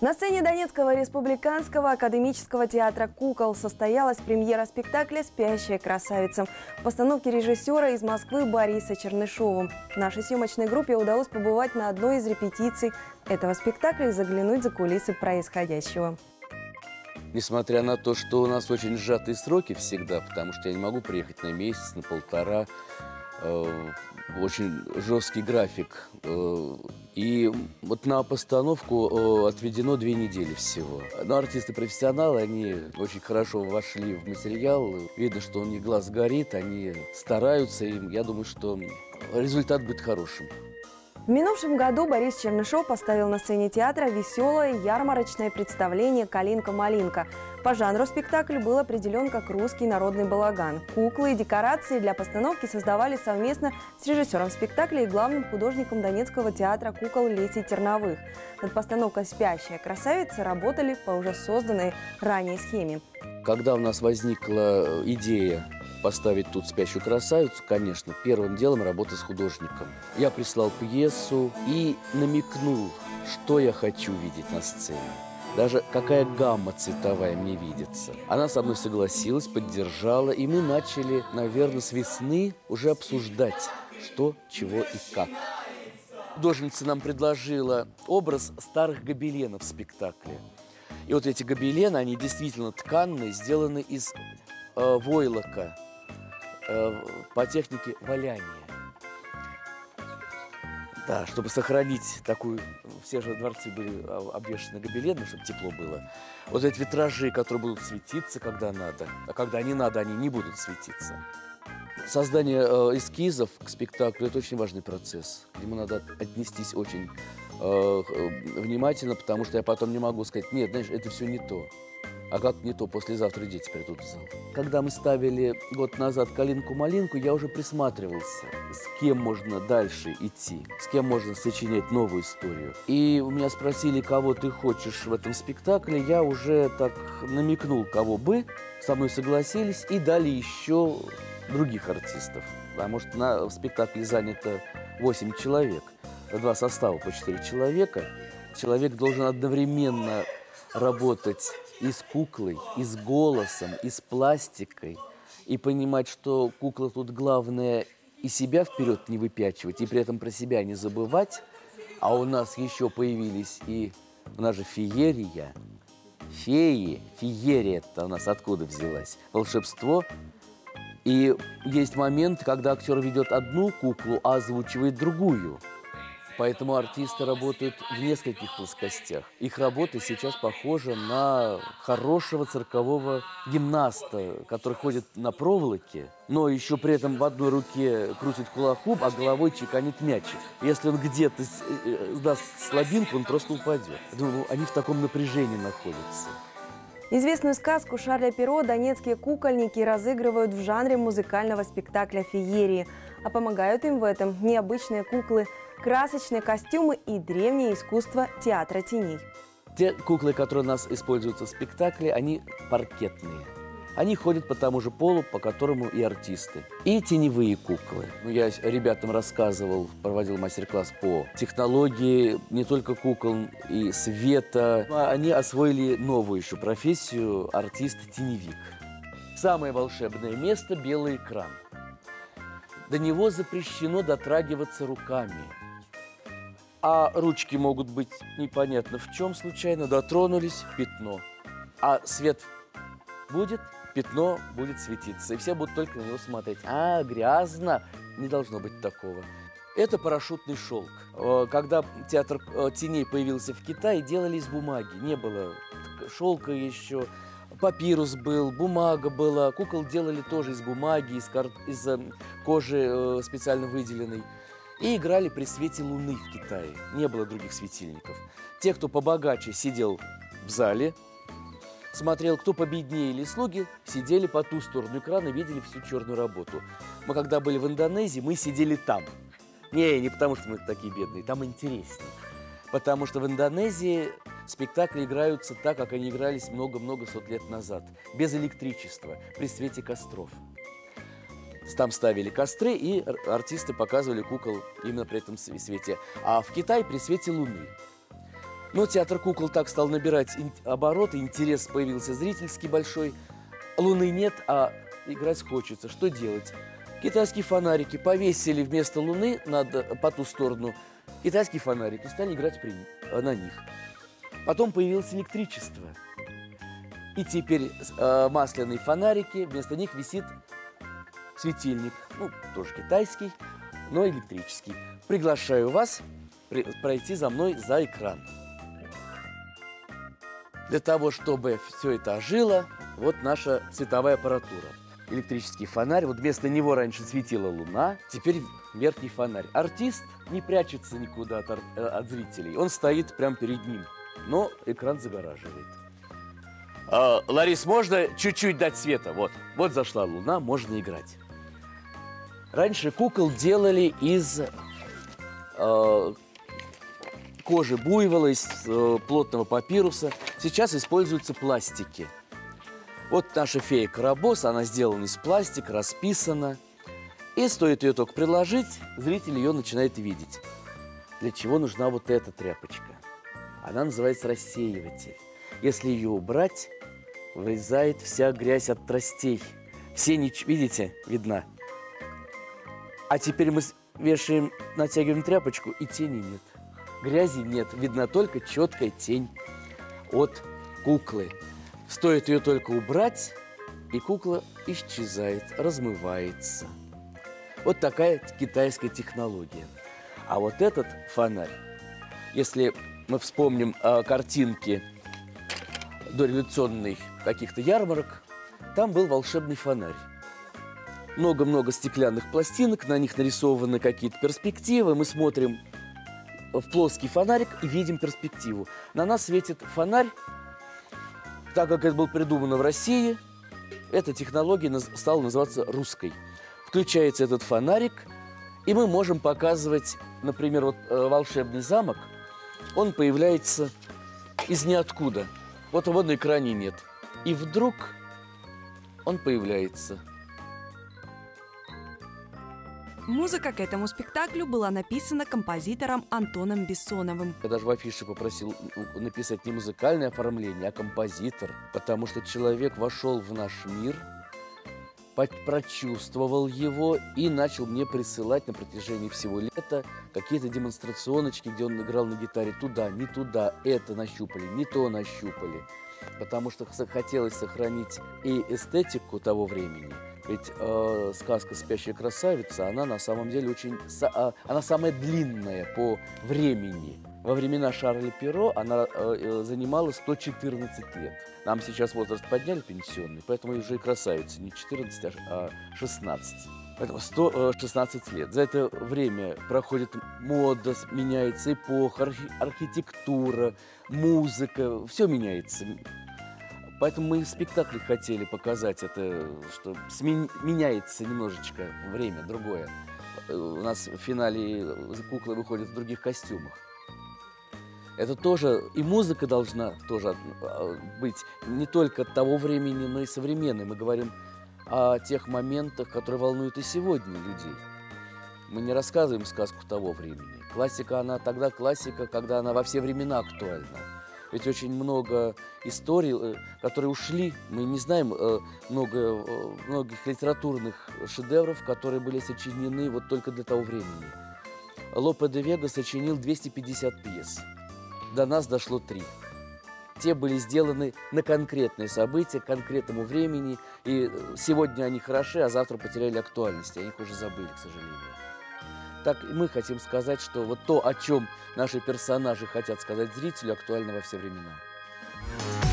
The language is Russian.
На сцене Донецкого республиканского академического театра «Кукол» состоялась премьера спектакля «Спящая красавица» в постановке режиссера из Москвы Бориса Чернышова. Нашей съемочной группе удалось побывать на одной из репетиций этого спектакля и заглянуть за кулисы происходящего. Несмотря на то, что у нас очень сжатые сроки всегда, потому что я не могу приехать на месяц, на полтора, очень жесткий график. Э, и вот на постановку э, отведено две недели всего. Но артисты-профессионалы, они очень хорошо вошли в материал. Видно, что у них глаз горит, они стараются. И я думаю, что результат будет хорошим. В минувшем году Борис Чернышов поставил на сцене театра веселое ярмарочное представление «Калинка-малинка». По жанру спектакль был определен как русский народный балаган. Куклы и декорации для постановки создавали совместно с режиссером спектакля и главным художником Донецкого театра кукол Лесей Терновых. Над постановкой «Спящая красавица» работали по уже созданной ранее схеме. Когда у нас возникла идея поставить тут спящую красавицу, конечно, первым делом работа с художником. Я прислал пьесу и намекнул, что я хочу видеть на сцене. Даже какая гамма цветовая мне видится. Она со мной согласилась, поддержала, и мы начали, наверное, с весны уже обсуждать, что, чего и как. Художница нам предложила образ старых гобеленов в спектакле. И вот эти гобелены, они действительно тканные, сделаны из э, войлока, Э, по технике валяния. Да, чтобы сохранить такую... Все же дворцы были обвешаны гобеленами, чтобы тепло было. Вот эти витражи, которые будут светиться, когда надо, а когда не надо, они не будут светиться. Создание э, эскизов к спектаклю – это очень важный процесс. К нему надо отнестись очень э, внимательно, потому что я потом не могу сказать, нет, знаешь, это все не то. А как не то, послезавтра дети придут в зал. Когда мы ставили год назад «Калинку-малинку», я уже присматривался, с кем можно дальше идти, с кем можно сочинять новую историю. И у меня спросили, кого ты хочешь в этом спектакле. Я уже так намекнул, кого бы, со мной согласились и дали еще других артистов. Потому что на, в спектакле занято 8 человек, два состава по 4 человека. Человек должен одновременно работать и с куклой, и с голосом, и с пластикой, и понимать, что кукла тут главное и себя вперед не выпячивать, и при этом про себя не забывать. А у нас еще появились и у нас же феерия, феи, феерия-то у нас откуда взялась? Волшебство. И есть момент, когда актер ведет одну куклу, а озвучивает другую. Поэтому артисты работают в нескольких плоскостях. Их работа сейчас похожа на хорошего циркового гимнаста, который ходит на проволоке, но еще при этом в одной руке крутит кулакуб, а головой чеканит мячик. Если он где-то э, даст слабинку, он просто упадет. Думаю, они в таком напряжении находятся. Известную сказку Шарля Перо донецкие кукольники разыгрывают в жанре музыкального спектакля «Феерии», а помогают им в этом необычные куклы – красочные костюмы и древнее искусство театра теней. Те куклы, которые у нас используются в спектакле, они паркетные. Они ходят по тому же полу, по которому и артисты. И теневые куклы. Ну, я ребятам рассказывал, проводил мастер-класс по технологии не только кукол и света. Они освоили новую еще профессию артист-теневик. Самое волшебное место – белый экран. До него запрещено дотрагиваться руками а ручки могут быть непонятно в чем случайно, дотронулись, пятно. А свет будет, пятно будет светиться, и все будут только на него смотреть. А, грязно, не должно быть такого. Это парашютный шелк. Э, когда театр э, теней появился в Китае, делали из бумаги. Не было шелка еще, папирус был, бумага была. Кукол делали тоже из бумаги, из, кар... из э, кожи специально выделенной и играли при свете луны в Китае. Не было других светильников. Те, кто побогаче, сидел в зале, смотрел, кто победнее или слуги, сидели по ту сторону экрана видели всю черную работу. Мы когда были в Индонезии, мы сидели там. Не, не потому что мы такие бедные, там интереснее. Потому что в Индонезии спектакли играются так, как они игрались много-много сот лет назад, без электричества, при свете костров. Там ставили костры, и артисты показывали кукол именно при этом свете. А в Китае при свете луны. Но театр кукол так стал набирать обороты, интерес появился зрительский большой. Луны нет, а играть хочется. Что делать? Китайские фонарики повесили вместо Луны над, по ту сторону китайские фонарики, стали играть при, на них. Потом появилось электричество. И теперь э, масляные фонарики, вместо них висит светильник. Ну, тоже китайский, но электрический. Приглашаю вас пройти за мной за экран. Для того, чтобы все это ожило, вот наша световая аппаратура. Электрический фонарь, вот вместо него раньше светила луна, теперь верхний фонарь. Артист не прячется никуда от, э, от зрителей, он стоит прямо перед ним, но экран загораживает. А, Ларис, можно чуть-чуть дать света? Вот, вот зашла луна, можно играть. Раньше кукол делали из э, кожи буйвола, из э, плотного папируса. Сейчас используются пластики. Вот наша фея Карабос, она сделана из пластика, расписана. И стоит ее только приложить, зритель ее начинает видеть. Для чего нужна вот эта тряпочка? Она называется рассеиватель. Если ее убрать, вылезает вся грязь от тростей. Все, не, видите, видна. А теперь мы вешаем, натягиваем тряпочку, и тени нет. Грязи нет, видна только четкая тень от куклы. Стоит ее только убрать, и кукла исчезает, размывается. Вот такая китайская технология. А вот этот фонарь, если мы вспомним э, картинки дореволюционных каких-то ярмарок, там был волшебный фонарь много-много стеклянных пластинок, на них нарисованы какие-то перспективы. Мы смотрим в плоский фонарик и видим перспективу. На нас светит фонарь, так как это было придумано в России, эта технология стала называться русской. Включается этот фонарик, и мы можем показывать, например, вот э, волшебный замок, он появляется из ниоткуда. Вот его на экране нет. И вдруг он появляется – Музыка к этому спектаклю была написана композитором Антоном Бессоновым. Я даже в афише попросил написать не музыкальное оформление, а композитор, потому что человек вошел в наш мир, прочувствовал его и начал мне присылать на протяжении всего лета какие-то демонстрационочки, где он играл на гитаре туда, не туда, это нащупали, не то нащупали. Потому что хотелось сохранить и эстетику того времени – ведь э, сказка «Спящая красавица», она на самом деле очень... Э, она самая длинная по времени. Во времена Шарля Перо она э, э занимала 114 лет. Нам сейчас возраст подняли пенсионный, поэтому уже и красавица не 14, а 16. Поэтому 116 лет. За это время проходит мода, меняется эпоха, архитектура, музыка, все меняется. Поэтому мы в спектакле хотели показать это, что смен... меняется немножечко время, другое. Э, у нас в финале куклы выходят в других костюмах. Это тоже, и музыка должна тоже а, быть не только того времени, но и современной. Мы говорим о тех моментах, которые волнуют и сегодня людей. Мы не рассказываем сказку того времени. Классика, она тогда классика, когда она во все времена актуальна. Ведь очень много историй, э, которые ушли. Мы не знаем э, много, э, многих литературных шедевров, которые были сочинены вот только для того времени. Лопе де Вега сочинил 250 пьес. До нас дошло три. Те были сделаны на конкретные события, к конкретному времени. И сегодня они хороши, а завтра потеряли актуальность. О них уже забыли, к сожалению так и мы хотим сказать, что вот то, о чем наши персонажи хотят сказать зрителю, актуально во все времена.